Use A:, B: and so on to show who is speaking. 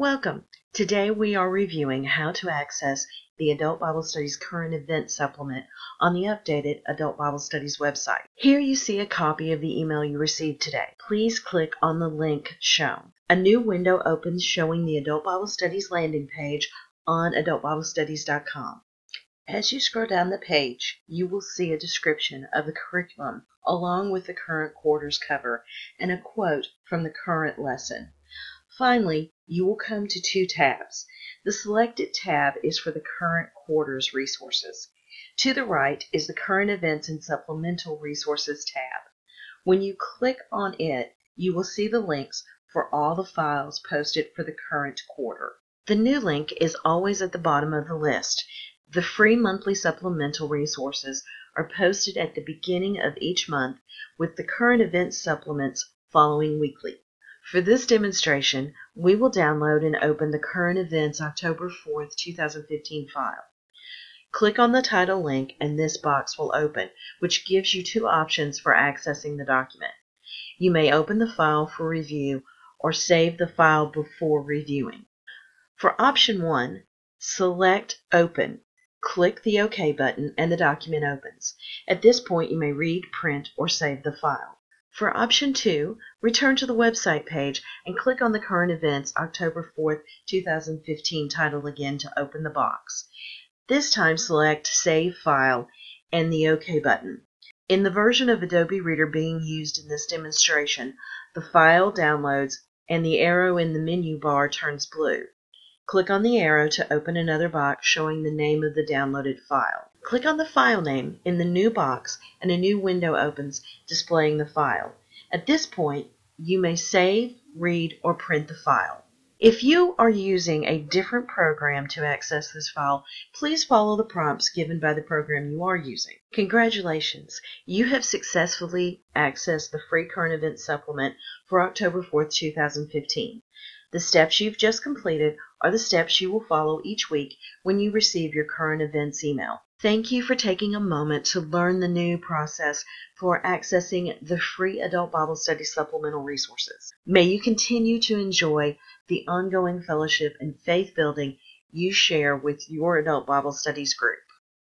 A: Welcome. Today we are reviewing how to access the Adult Bible Studies Current Event Supplement on the updated Adult Bible Studies website. Here you see a copy of the email you received today. Please click on the link shown. A new window opens showing the Adult Bible Studies landing page on adultbiblestudies.com. As you scroll down the page, you will see a description of the curriculum along with the current quarter's cover and a quote from the current lesson. Finally, you will come to two tabs. The selected tab is for the current quarter's resources. To the right is the Current Events and Supplemental Resources tab. When you click on it, you will see the links for all the files posted for the current quarter. The new link is always at the bottom of the list. The free monthly supplemental resources are posted at the beginning of each month with the current events supplements following weekly. For this demonstration, we will download and open the Current Events October 4th, 2015 file. Click on the title link and this box will open, which gives you two options for accessing the document. You may open the file for review or save the file before reviewing. For option 1, select Open. Click the OK button and the document opens. At this point, you may read, print, or save the file. For option 2, return to the website page and click on the current events October 4th, 2015 title again to open the box. This time select Save File and the OK button. In the version of Adobe Reader being used in this demonstration, the file downloads and the arrow in the menu bar turns blue. Click on the arrow to open another box showing the name of the downloaded file. Click on the file name in the new box and a new window opens displaying the file. At this point, you may save, read, or print the file. If you are using a different program to access this file, please follow the prompts given by the program you are using. Congratulations! You have successfully accessed the free current event supplement for October 4th, 2015. The steps you've just completed are the steps you will follow each week when you receive your current events email. Thank you for taking a moment to learn the new process for accessing the free Adult Bible Study supplemental resources. May you continue to enjoy the ongoing fellowship and faith building you share with your Adult Bible Studies group.